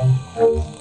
Bye.